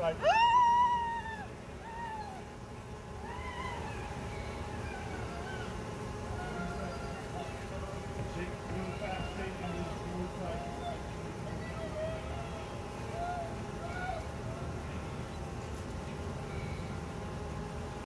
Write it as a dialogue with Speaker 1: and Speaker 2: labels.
Speaker 1: Right.